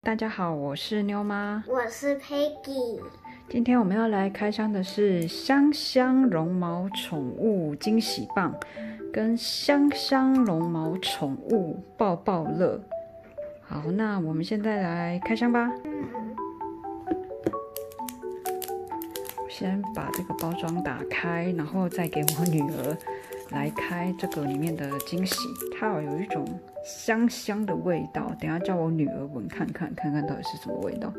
大家好，我是妞妈，我是 Peggy。今天我们要来开箱的是香香绒毛宠物惊喜棒，跟香香绒毛宠物抱抱乐。好，那我们现在来开箱吧。先把这个包装打开，然后再给我女儿来开这个里面的惊喜。它有一种香香的味道，等下叫我女儿闻看看，看看到底是什么味道。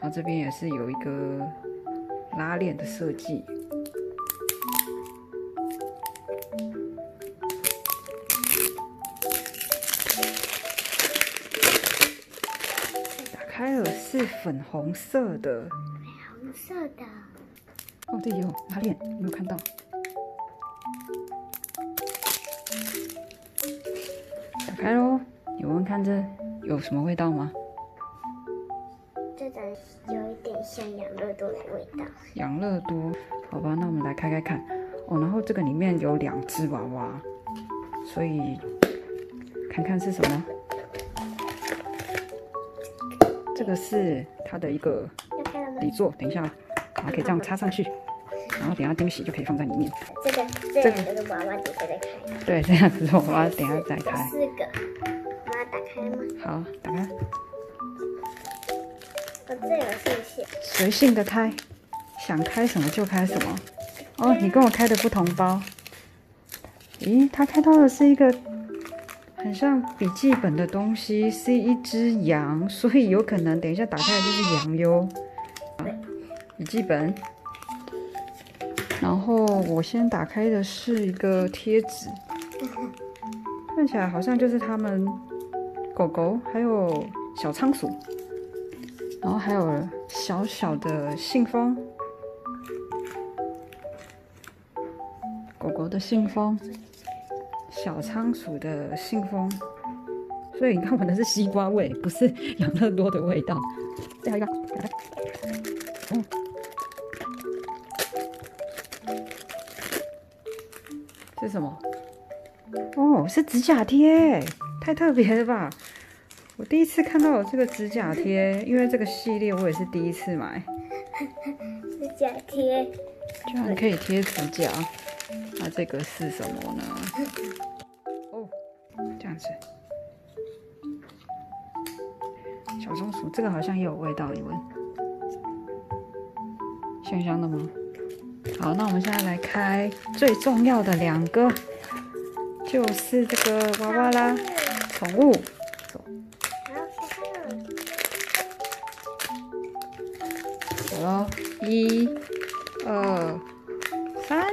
然后这边也是有一个拉链的设计。打开了是粉红色的，粉红色的。哦，这里有拉链，有没有看到？开喽，你闻看这有什么味道吗？这种有一点像养乐多的味道。养乐多，好吧，那我们来开开看。哦，然后这个里面有两只娃娃，所以看看是什么。这个是它的一个底座，等一下，然后可以这样插上去，然后等下惊喜就可以放在里面。这个这两个是娃娃，等下再开。对，这样子娃娃等下再开。四个，妈打开吗？好，打开。我这有谢谢。随性的开，想开什么就开什么。哦，你跟我开的不同包。咦，他开到的是一个很像笔记本的东西，是一只羊，所以有可能等一下打开的就是羊哟。笔记本。然后我先打开的是一个贴纸，看起来好像就是他们狗狗还有小仓鼠，然后还有小小的信封，狗狗的信封，小仓鼠的信封，所以你看我的是西瓜味，不是养乐多的味道。最后一个，来，嗯。是什么？哦，是指甲贴，太特别了吧！我第一次看到有这个指甲贴，因为这个系列我也是第一次买。指甲贴居然可以贴指甲，那这个是什么呢？哦，这样子，小松鼠，这个好像也有味道，你闻，香香的吗？好，那我们现在来开最重要的两个，就是这个娃娃啦，宠物。走。走喽，一、二、三。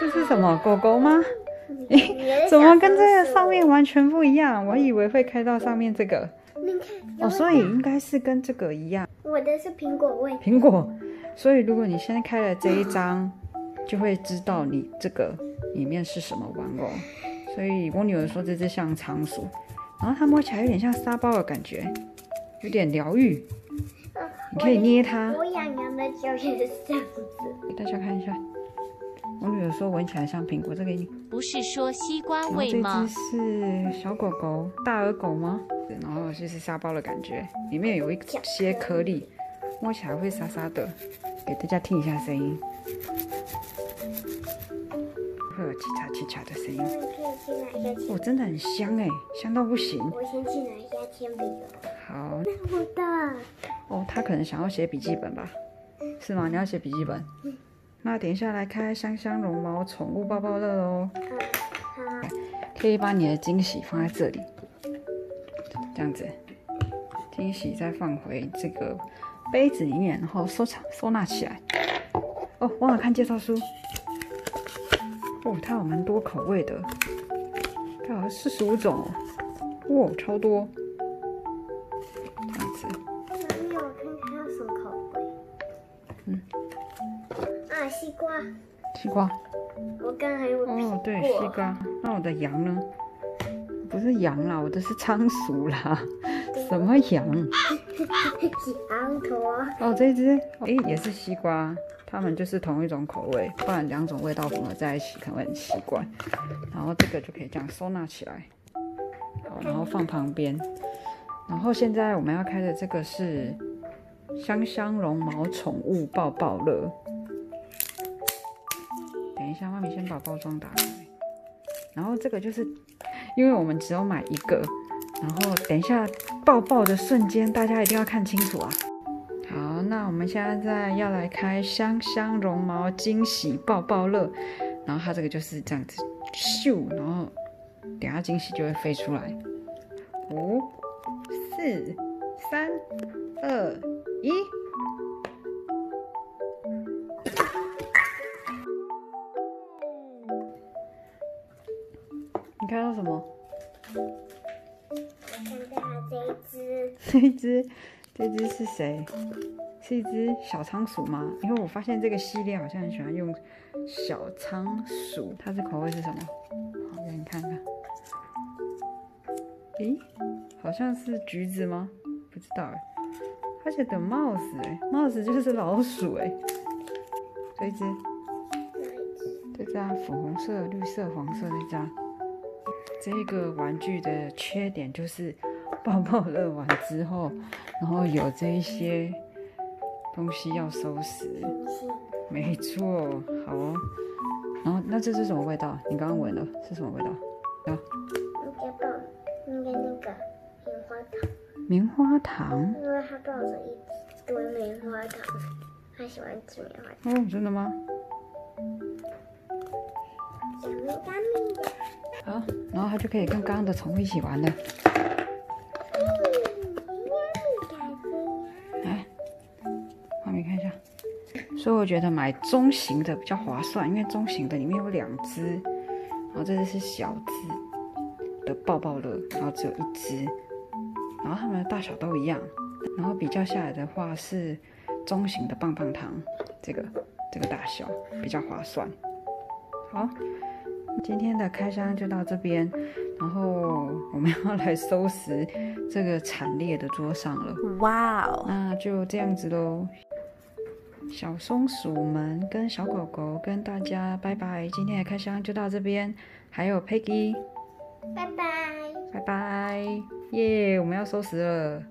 这是什么？狗狗吗？怎么跟这个上面完全不一样？我以为会开到上面这个。哦，所以应该是跟这个一样。我的是苹果味。苹果。所以，如果你先开了这一张，就会知道你这个里面是什么玩偶。所以我女儿说这只像仓鼠，然后它摸起来有点像沙包的感觉，有点疗愈。你可以捏它。我痒痒的脚也是这样子。给大家看一下，我女儿说闻起来像苹果，这个不是说西瓜味吗？这只是小狗狗，大耳狗吗？然后就是沙包的感觉，里面有一些颗粒，摸起来会沙沙的。给大家听一下声音，会有叽嚓叽嚓的声音。哦，真的很香哎，香到不行。我先去拿一下铅笔哦。好。我的。哦，他可能想要写笔记本吧？是吗？你要写笔记本？那等一下来开香香绒毛宠物抱抱乐哦。可以把你的惊喜放在这里，这样子，惊喜再放回这个。杯子里面，然后收藏收纳起来。哦，忘了看介绍书。哦，它有蛮多口味的，它好像四十五种哦。哇，超多。西瓜。西瓜。我刚还有哦，对，西瓜。那我的羊呢？不是羊啦，我的是仓鼠啦。什么羊？羊驼。哦，这只哎也是西瓜，它们就是同一种口味，不然两种味道混合在一起可能会很奇怪。然后这个就可以这样收纳起来，好，然后放旁边。然后现在我们要开的这个是香香绒毛宠物抱抱乐。等一下，妈咪先把包装打开。然后这个就是，因为我们只有买一个，然后等一下抱抱的瞬间，大家一定要看清楚啊！好，那我们现在要来开香香绒毛惊喜抱抱乐，然后它这个就是这样子咻，然后等下惊喜就会飞出来。五、四、三、二、一。看到什么？我看到这一只，这一只，这只是谁？是一只小仓鼠吗？因为我发现这个系列好像很喜欢用小仓鼠，它的口味是什么？好，给你看看。咦，好像是橘子吗？不知道哎。它写的 mouse 哎，mouse 就是老鼠哎。这一只？这只啊，粉红色、绿色、黄色这只啊。这个玩具的缺点就是抱抱乐完之后，然后有这一些东西要收拾。没错，好哦。然后那这是什么味道？你刚刚闻了是什么味道？啊？应该抱，那个那个棉花糖，棉花糖。因为他抱着一堆棉花糖，他喜欢吃棉花糖。哦，真的吗？小咪干咪的，好，然后它就可以跟刚刚的宠物一起玩了。来，画面看一下。所以我觉得买中型的比较划算，因为中型的里面有两只，然后这只是小只的抱抱乐，然后只有一只，然后它们的大小都一样，然后比较下来的话是中型的棒棒糖，这个这个大小比较划算。好，今天的开箱就到这边，然后我们要来收拾这个惨烈的桌上了。哇哦！那就这样子喽。小松鼠们跟小狗狗跟大家拜拜，今天的开箱就到这边。还有 Peggy，拜拜。拜拜，耶！我们要收拾了。